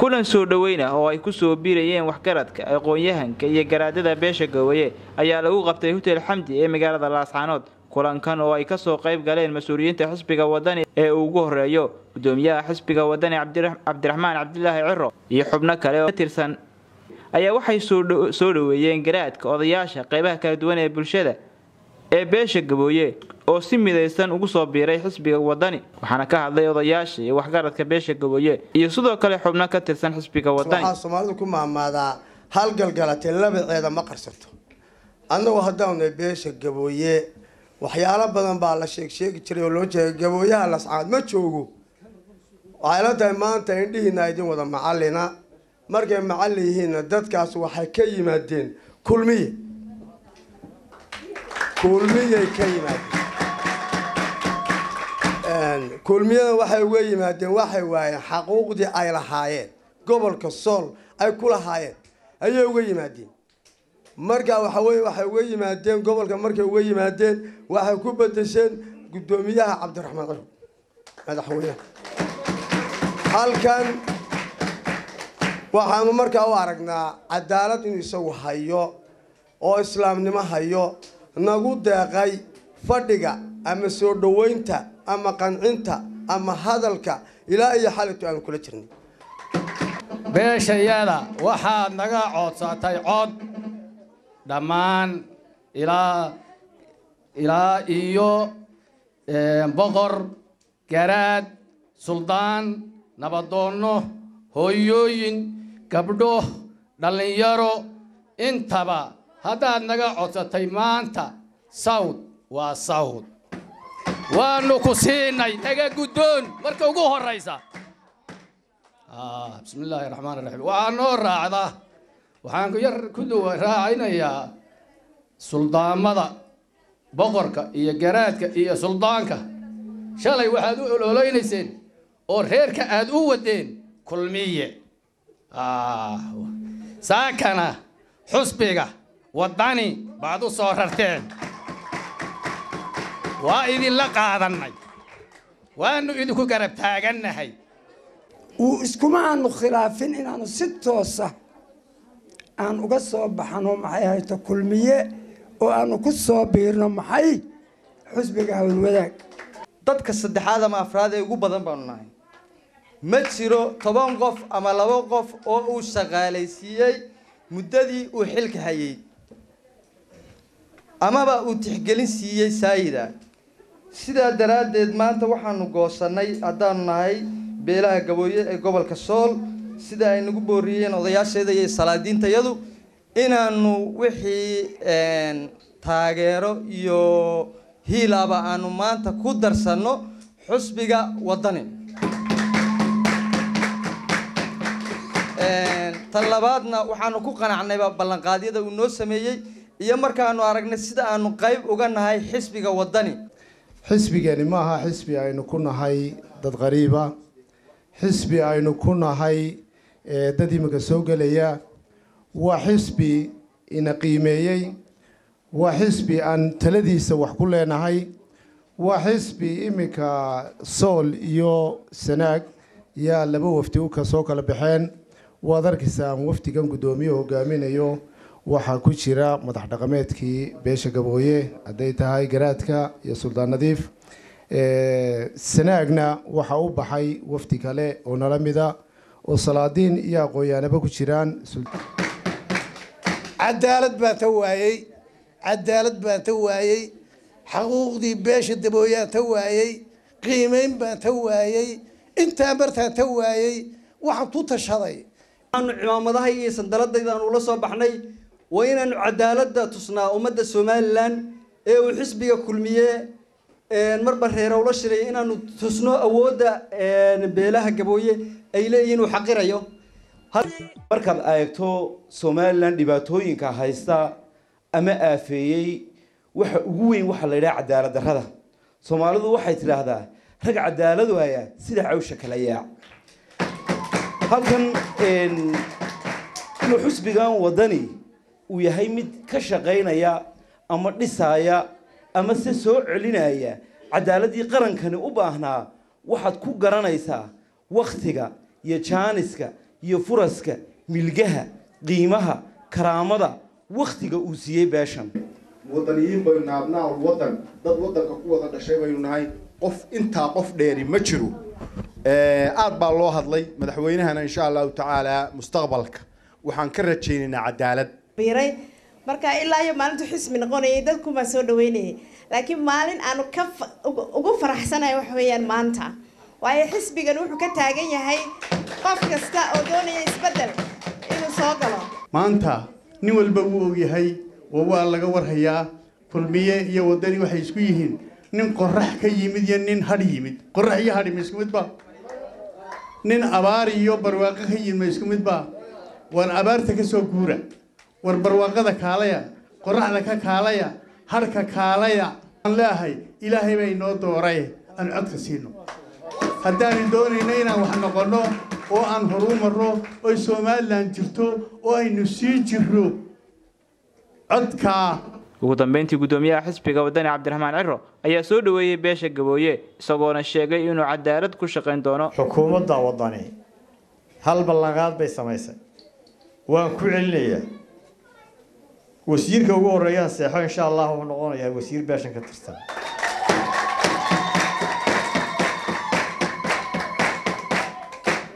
kulan soo dhoweyn ah oo ay ku soo biirayeen waxgaradka aqoon-yahanka iyo garaadada beesha gawaye ayaa lagu qabtay hotel xamdi ee magaalada laascaanood. Kulankan oo ay ka soo qayb galeen mas'uuliyiinta xisbiga wadani ee uu ugu horeeyo gudoomiyaha xisbiga wadani cabdiraxmaan cabdilaahi ciro iyo xubno kale oo ka tirsan ayaa waxay soo dhoweeyeen garaadka odayaasha qeybaha kala duwan ee bulshada ee beesha gabooye oo si midaysan ugu soo biiray xisbiga wadani waxaana ka hadlay odayaasha iyo waxgaradka beesha gabooye iyo sidoo kale xubno ka tirsan xisbiga wadani soomaalidu ku maamaadaa halgalgalatee labaceeda ma qarsato annagu haddaanay beesha gabooye waxyaalo badan baa la sheeg sheegi jiray oo loo jeeda gabooyaha lascaad ma joogo. Waxay la tahay maanta indhihiina idin wada macalina markay macallin yihiinna dadkaas waxay ka yimaadeen kulmiye kulmiyay ka yimaadeen. Kulmiyada waxay uga yimaadeen waxay waayeen xaquuqdii ay lahaayeen gobolka sool ay ku lahaayeen ayay uga yimaadeen. Marka waxa weye waxay uga yimaadeen gobolka markay uga yimaadeen waxay ku bedesheen guddoomiyaha cabdiraxmaan ciro madaxweyne. Halkan waxaanu markaa u aragnaa cadaalad inuu isagu hayo oo islaamnimo hayo nagu deeqay fadhiga ama soo dhoweynta ama qancinta ama hadalka ilaa iyo xalitu aanu kula jirnay. Beeshayada waxaad naga codsatay cod dhammaan ilaa ilaa iyo boqor garaad suldaan nabadoonno hooyooyin gabdho dhallinyaro intaba haddaad naga codsatay maanta sawd waa sawd. Waanu ku siinay naga guddoon marka ugu horraysa. Bismi illaahi raxmaan raxiim waxaa noo raacda waxaan yar ku duwa raacinayaa suldaamada boqorka iyo garaadka iyo suldaanka. Shalay waxaad u ololeynayseen oo reerka aad u wadeen kulmiye. Saakana xusbiga waddani baad u soo rarteen. Waa idinla qaadannay. Waannu idinku garab taagannahay. Wuu iskuma aanu khilaafin inaanu si toosa aan uga soo baxano maxay hayto kulmiye oo aanu ku soo biirno maxay? Xusbiga howlwadaag dadka saddexaad ama afraad ee ugu badan baanu nahay. Ma jiro toban qof ama laba qof oo uu shaqaalaysiiyey muddadii uu xilka hayay amaba uu tixgelin siiyey saayida. Sidaa daraaddeed maanta waxaanu goosannay haddaanu nahay beelaha gabooye ee gobolka sool. Sida ay nagu booriyeen odayaasheeda iyo salaadiintayadu inaanu wixii taageero iyo hiilaba aanu maanta ku darsanno xusbiga waddani. Tan labaadna waxaanu ku qanacnayba ballanqaadyada uu noo sameeyey iyo markaanu aragnay sida aanu qayb uga nahay xisbiga waddani. Xisbigani ma aha xisbi aynu ku nahay dad qariiba. Xisbi aynu ku nahay dad imika soo gelaya. Waa xisbi ina qiimeeyey. Waa xisbi aan taladiisa wax ku leenahay. Waa xisbi iminka sool iyo sanaag yaa laba wafdi u ka soo kala baxeen. Waad arkaysaan wafdigan guddoomiye hogaaminayo waxaa ku jira madax dhaqameedkii beesha gabooye hadday tahay garaadka iyo suldaan nadiif. Sanaagna waxaa u baxay wafdi kale oo nala mida oo salaadiin iyo aqoon-yaanaba ku jiraan cadaalad baan ta waayey. Cadaalad baan ta waayey. Xaquuqdii beesha dabooyaan ta waayey. Qiimeyn baan ta waayey. Intaa martaan ta waayey waxaan ku tashaday. Aanu cimaamadaha iyo sandaladaydaanu ula soo baxnay waa inaanu cadaaladda tusnaa ummadda somalilan ee uu xisbiga kulmiye marba reera ula shiray inaanu tusno awoodda beelaha gabooye ay leeyihiin uu xaqirayo. Markaad eegto somalilan dhibaatooyinka haysta ama aafeeyey waxa ugu weyn waxaa la yidhaha cadaalad darrada. Soomaalidu waxay tidhaahdaa rag cadaalad waaya sida cawsha kala yaac halkan inuu xusbigan waddani uu yahay mid ka shaqaynaya ama dhisaaya ama se soo celinaya cadaaladii qarankani u baahnaa waxaad ku garanaysaa wakhtiga iyo jaaniska iyo furaska milgaha qiimaha karaamada wakhtiga uu siiyey beeshan. Wadaniyiin baynu abnaa wadan dad wadanka ku wada dhashay baynu nahay qof intaa qof dheeri ma jiro. Aad baa loo hadlay madaxweynahana insha allahu tacaala mustaqbalka. Waxaan ka rajaynaynaa cadaalad biiray. Marka ilaa iyo maalintu xisbi noqonayay dadkumaa soo dhaweynayay laakiin maalin aanu ka ugu faraxsanahay wax weeyaan maanta. Waayo xisbigan wuxuu ka taagan yahay qof kasta oo doonaya isbeddel inuu soo galo. Maanta nin walba wuu ogyahay oo waa laga warhayaa kulmiye iyo wadani waxay isku yihiin. Nin qorax ka yimid iyo nin hadh yimid. Qorax iyo hadhi ma isku mid ba? Nin abaar iyo barwaaqo ka yimid ma isku mid ba? War abaarta ka soo guura war barwaaqada kaalaya qoraxda ka kaalaya hadhka kaalaya aan leeahay ilaahay baa inoo dooray. Aan codka siino. Haddaanu doonayno inaan wax noqonno oo aan horu marno oo somalilan jirto oo aynu sii jirno codkaa ugu dambeyntii guddoomiyaha xisbiga wadani cabdiraxmaan ciro ayaa soo dhoweeyey beesha gabooye isagoona sheegay inuu cadaalad ku shaqayn doono. Xukuumadda wadani hal ballanqaad bay samaysay. Waan ku celinayaa wasiirka ugu horreeyaan seexo insha allah wuxuu noqonayaa wasiir beeshan ka tirsan.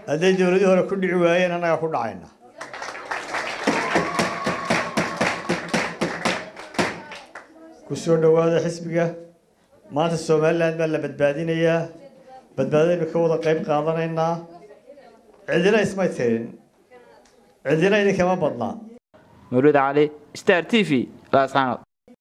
Hadday dowladii hore ku dhici waayeen annagaa ku dhacayna. Ku soo dhowaada xisbiga. Maanta somalilan baa la badbaadinayaa. Badbaadaynu ka wada qayb qaadanaynaa. Cidina ismay tirin cidina idinkama badnaa mawlid cali star t v